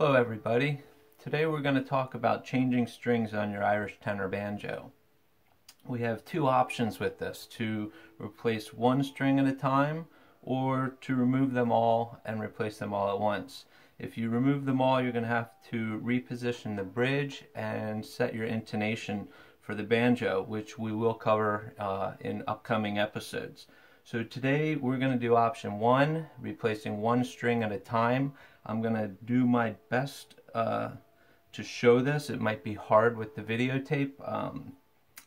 Hello everybody. Today we're going to talk about changing strings on your Irish tenor banjo. We have two options with this, to replace one string at a time or to remove them all and replace them all at once. If you remove them all you're going to have to reposition the bridge and set your intonation for the banjo which we will cover uh, in upcoming episodes. So today we're going to do option one, replacing one string at a time. I'm going to do my best uh, to show this. It might be hard with the videotape. Um,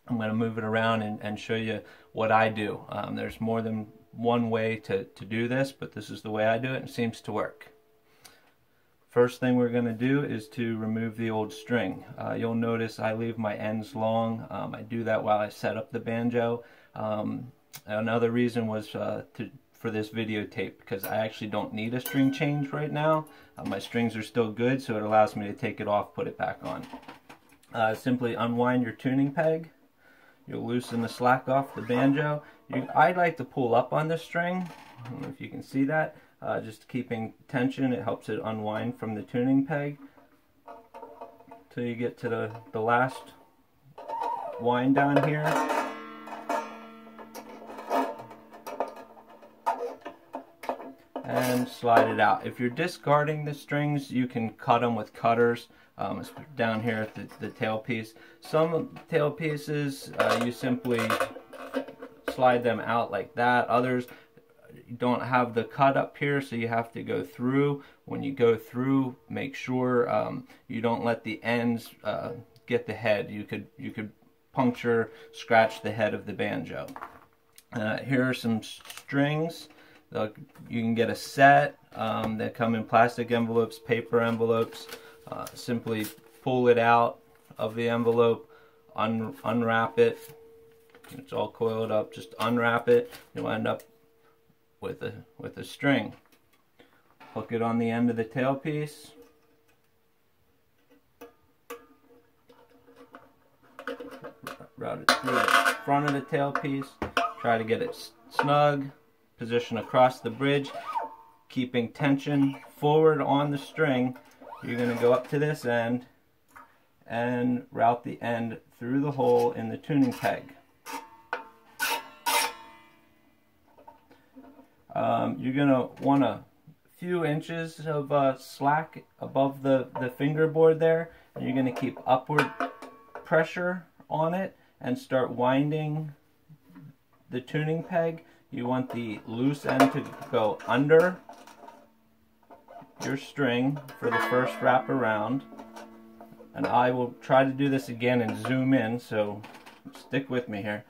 I'm going to move it around and, and, show you what I do. Um, there's more than one way to, to do this, but this is the way I do it and it seems to work. First thing we're going to do is to remove the old string. Uh, you'll notice I leave my ends long. Um, I do that while I set up the banjo. Um, another reason was uh, to for this videotape because I actually don't need a string change right now. Uh, my strings are still good so it allows me to take it off, put it back on. Uh, simply unwind your tuning peg. You'll loosen the slack off the banjo. You, I like to pull up on the string. I don't know if you can see that. Uh, just keeping tension, it helps it unwind from the tuning peg. Till you get to the, the last wind down here. And slide it out. If you're discarding the strings, you can cut them with cutters. Um, down here at the, the tailpiece. Some tailpieces, uh, you simply slide them out like that. Others, don't have the cut up here, so you have to go through. When you go through, make sure um, you don't let the ends uh, get the head. You could you could puncture, scratch the head of the banjo. Uh, here are some strings you can get a set um, that come in plastic envelopes, paper envelopes. Uh, simply pull it out of the envelope, un unwrap it. It's all coiled up. Just unwrap it. You'll end up with a with a string. Hook it on the end of the tailpiece. Route it through the front of the tailpiece. Try to get it snug position across the bridge, keeping tension forward on the string. You're going to go up to this end and route the end through the hole in the tuning peg. Um, you're going to want a few inches of uh, slack above the, the fingerboard there, and you're going to keep upward pressure on it and start winding the tuning peg you want the loose end to go under your string for the first wrap around. And I will try to do this again and zoom in, so stick with me here.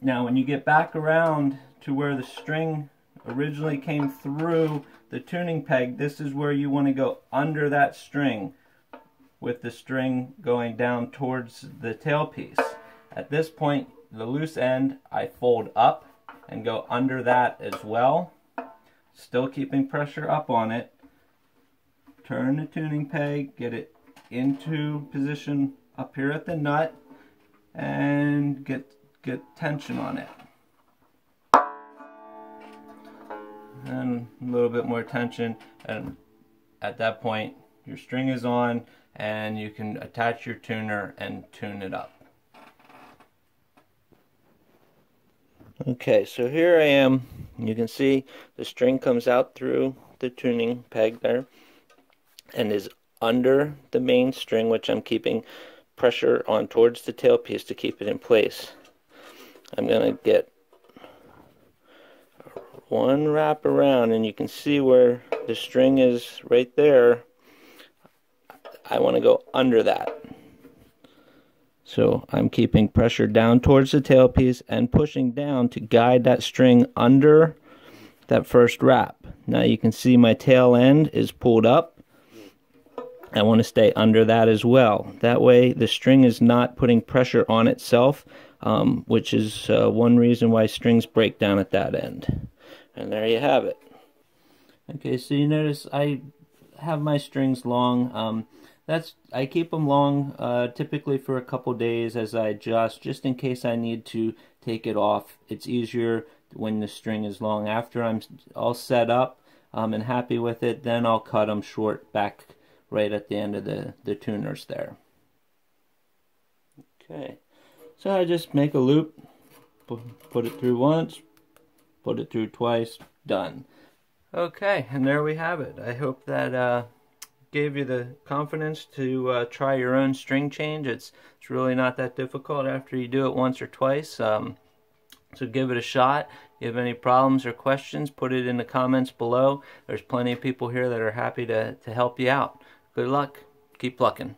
Now when you get back around to where the string originally came through the tuning peg, this is where you want to go under that string with the string going down towards the tailpiece. At this point, the loose end I fold up and go under that as well. Still keeping pressure up on it. Turn the tuning peg, get it into position up here at the nut and get get tension on it. And a little bit more tension and at that point your string is on and you can attach your tuner and tune it up. Okay, so here I am. You can see the string comes out through the tuning peg there and is under the main string, which I'm keeping pressure on towards the tailpiece to keep it in place. I'm going to get one wrap around and you can see where the string is right there. I want to go under that. So I'm keeping pressure down towards the tailpiece and pushing down to guide that string under that first wrap. Now you can see my tail end is pulled up. I want to stay under that as well. That way the string is not putting pressure on itself, um, which is uh, one reason why strings break down at that end. And there you have it. Okay, so you notice I have my strings long. Um, that's I keep them long, uh, typically for a couple days as I adjust, just in case I need to take it off. It's easier when the string is long. After I'm all set up, um, and happy with it, then I'll cut them short back right at the end of the, the tuners there. Okay, so I just make a loop, put it through once, put it through twice, done. Okay, and there we have it. I hope that uh, gave you the confidence to uh, try your own string change. It's, it's really not that difficult after you do it once or twice. Um, so give it a shot. If you have any problems or questions, put it in the comments below. There's plenty of people here that are happy to, to help you out. Good luck. Keep plucking.